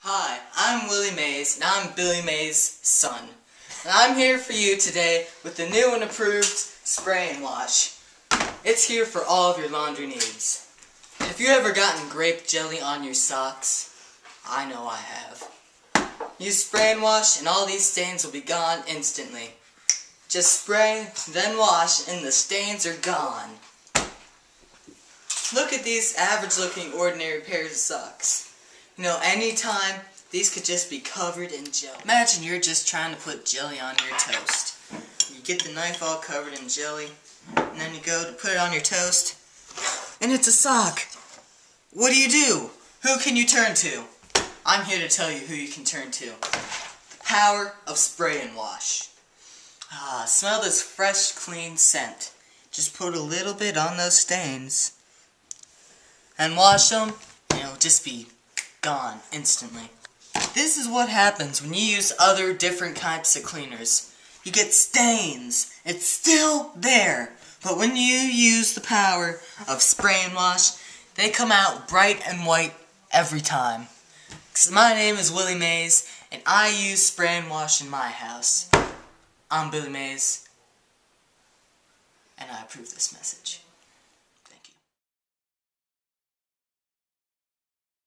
Hi, I'm Willy Mays, and I'm Billy Mays' son. And I'm here for you today with the new and approved spray and wash. It's here for all of your laundry needs. And if you ever gotten grape jelly on your socks, I know I have. Use spray and wash, and all these stains will be gone instantly. Just spray, then wash, and the stains are gone. Look at these average looking ordinary pairs of socks. You know, anytime, these could just be covered in jelly. Imagine you're just trying to put jelly on your toast. You get the knife all covered in jelly, and then you go to put it on your toast, and it's a sock. What do you do? Who can you turn to? I'm here to tell you who you can turn to. The power of spray and wash. Ah, smell this fresh, clean scent. Just put a little bit on those stains and wash them, and it'll just be gone instantly. This is what happens when you use other different types of cleaners. You get stains. It's still there. But when you use the power of spray and wash, they come out bright and white every time. My name is Willy Mays, and I use spray and wash in my house. I'm Billy Mays, and I approve this message.